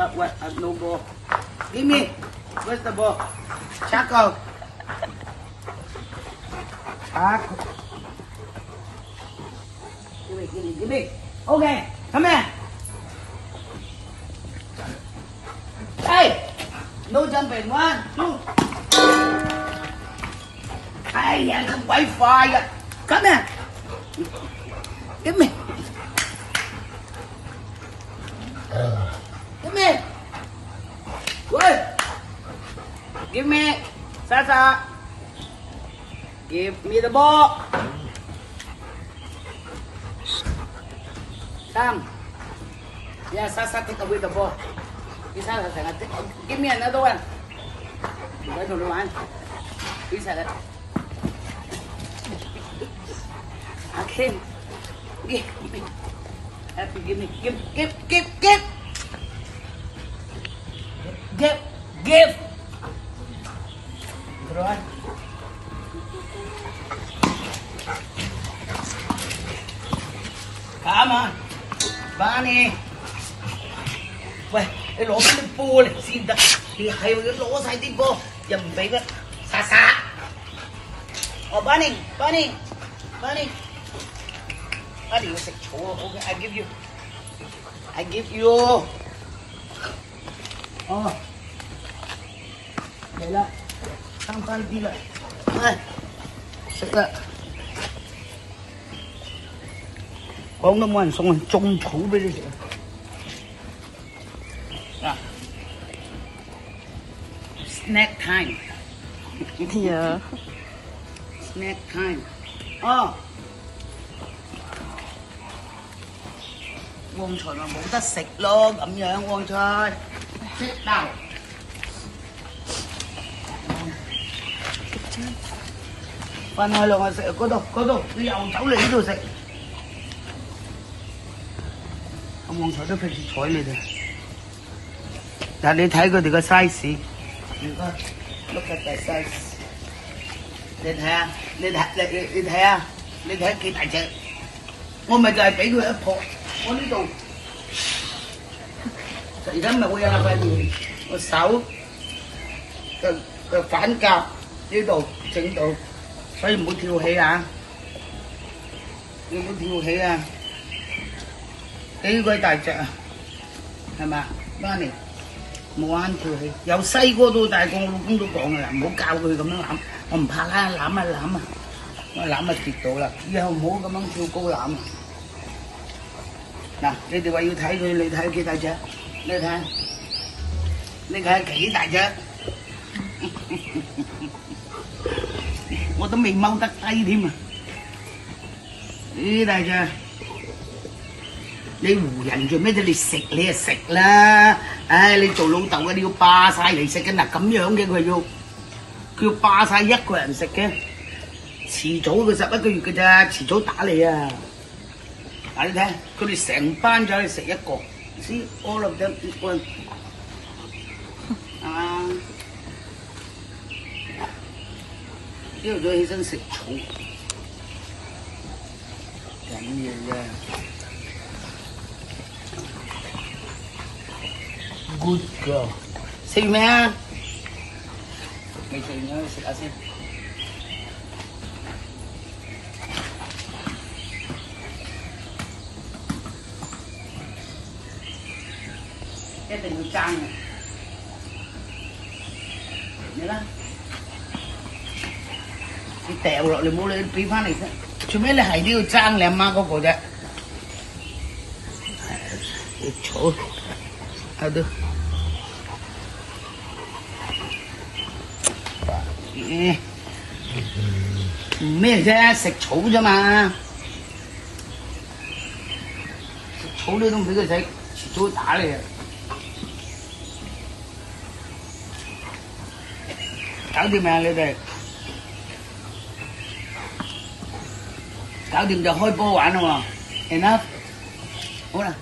That I have no ball. Give me. Where's the ball? Chaco. Chaco. Give me, give me, give me. Okay, come here. Hey, no jumping. One, two. Hey, da, không wifi à. Come here. Give me. Give me. Sasa. Give me the ball. Sam. Yeah, Sasa take away the ball. It. Give me another one. That's the one. This Sasa. Okay. Give me. Happy, give me. Give, give, give, give. Give, give. rồi Come on. Bunny. Weh, cái lỗ cái bù này, xin đặt thì hay cái lỗ sai đi vô, dầm phải vật xa xa. Oh, Bunny, Bunny, Bunny. Bunny, you say chore. Okay, I give you. I give you. Ờ. Oh. Đây là 生翻啲啦，嚟食啦。讲都冇人送啊，种草俾你食啊！snack time， Yeah. snack time，哦，旺财咪冇得食咯，咁样旺财，sit down。 Pan lo nga có kodo, kodo, yaw cháu lấy rồi dậy. Ông muốn cháu được phải chối này rồi. Đã đến thấy cái cái size. Đừng có look at that size. Lên ha, lên ha, lên ha, lên ha cái tài trợ. Ngô mày lại bị người ép hộ. Ngô đi đâu? Cái đó mà quay ra bao nhiêu? Có sáu. Cái phản cao. 呢度整到，所以唔好跳起啊！你唔好跳起啊！几鬼大只啊，系咪啊？翻嚟冇啱跳起，由细个到大个，我老公都讲噶啦，唔好教佢咁样揽，我唔怕啦，揽啊揽啊，我揽啊跌到啦，以后唔好咁样跳高揽啊！嗱，你哋话要睇佢，你睇几大只？你睇，你睇下几大只？ 我都未踎得低添啊！几大只？你湖人做咩啫？你食你就食啦！唉，你做老豆嘅你要霸晒嚟食嘅嗱，咁样嘅佢要佢要霸晒一个人食嘅，迟早佢十一个月嘅咋，迟早打你啊！嗱你睇，佢哋成班走去食一个，see all of them eat one， 朝早起身食草，紧要啫。Good girl，食完未啊？未食完啊，食下先。一定要争嘅，你啦， 你掉落，你冇你俾翻嚟先。做咩你系都要争你阿妈嗰个啫？草，喺度。诶，咩啫？食草啫嘛，食草你都唔俾佢食，迟早会打你啊！搞掂未啊？你哋 搞掂就開波玩啦喎，enough，好啦。